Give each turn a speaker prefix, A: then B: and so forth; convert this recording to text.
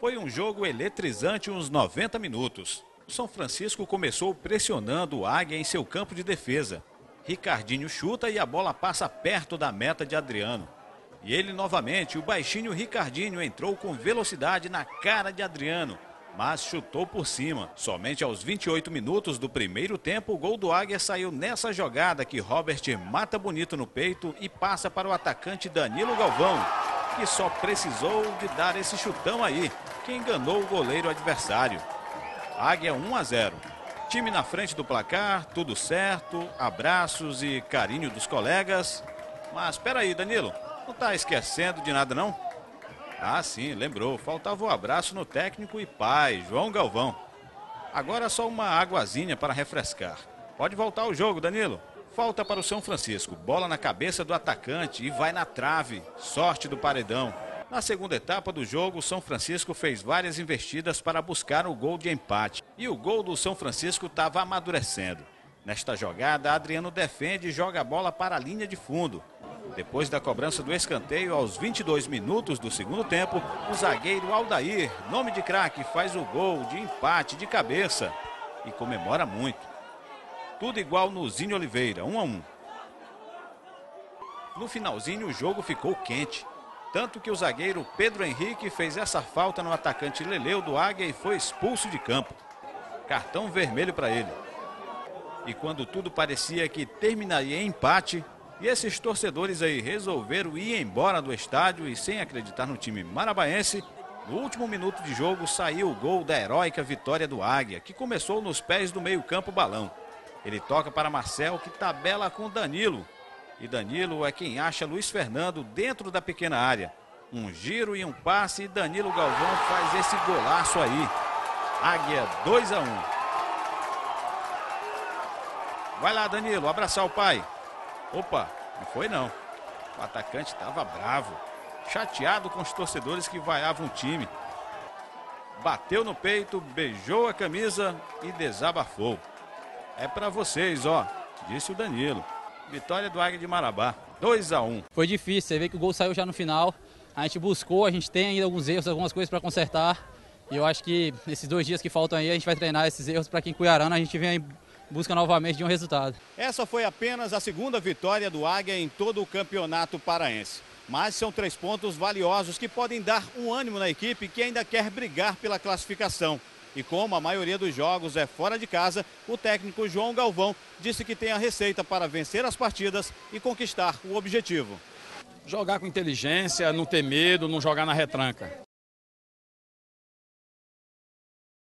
A: Foi um jogo eletrizante uns 90 minutos. O São Francisco começou pressionando o Águia em seu campo de defesa. Ricardinho chuta e a bola passa perto da meta de Adriano. E ele novamente, o baixinho Ricardinho, entrou com velocidade na cara de Adriano, mas chutou por cima. Somente aos 28 minutos do primeiro tempo, o gol do Águia saiu nessa jogada que Robert mata bonito no peito e passa para o atacante Danilo Galvão, que só precisou de dar esse chutão aí, que enganou o goleiro adversário. Águia 1 a 0. Time na frente do placar, tudo certo, abraços e carinho dos colegas. Mas espera aí, Danilo, não tá esquecendo de nada não? Ah, sim, lembrou. Faltava o um abraço no técnico e pai, João Galvão. Agora só uma aguazinha para refrescar. Pode voltar ao jogo, Danilo. Falta para o São Francisco. Bola na cabeça do atacante e vai na trave. Sorte do paredão. Na segunda etapa do jogo, o São Francisco fez várias investidas para buscar o gol de empate. E o gol do São Francisco estava amadurecendo. Nesta jogada, Adriano defende e joga a bola para a linha de fundo. Depois da cobrança do escanteio, aos 22 minutos do segundo tempo, o zagueiro Aldair, nome de craque, faz o gol de empate de cabeça e comemora muito. Tudo igual no Zinho Oliveira, 1 um a 1. Um. No finalzinho, o jogo ficou quente. Tanto que o zagueiro Pedro Henrique fez essa falta no atacante Leleu do Águia e foi expulso de campo. Cartão vermelho para ele. E quando tudo parecia que terminaria em empate, e esses torcedores aí resolveram ir embora do estádio e sem acreditar no time marabaense, no último minuto de jogo saiu o gol da heróica vitória do Águia, que começou nos pés do meio-campo balão. Ele toca para Marcel, que tabela com Danilo. E Danilo é quem acha Luiz Fernando dentro da pequena área. Um giro e um passe e Danilo Galvão faz esse golaço aí. Águia 2 a 1. Vai lá, Danilo, abraçar o pai. Opa, não foi não. O atacante estava bravo, chateado com os torcedores que vaiavam o time. Bateu no peito, beijou a camisa e desabafou. É para vocês, ó, disse o Danilo. Vitória do Águia de Marabá, 2 a 1.
B: Foi difícil, você vê que o gol saiu já no final. A gente buscou, a gente tem ainda alguns erros, algumas coisas para consertar. E eu acho que esses dois dias que faltam aí, a gente vai treinar esses erros para que em Cuiarana a gente venha busca novamente de um resultado.
A: Essa foi apenas a segunda vitória do Águia em todo o campeonato paraense. Mas são três pontos valiosos que podem dar um ânimo na equipe que ainda quer brigar pela classificação. E como a maioria dos jogos é fora de casa, o técnico João Galvão disse que tem a receita para vencer as partidas e conquistar o objetivo.
C: Jogar com inteligência, não ter medo, não jogar na retranca.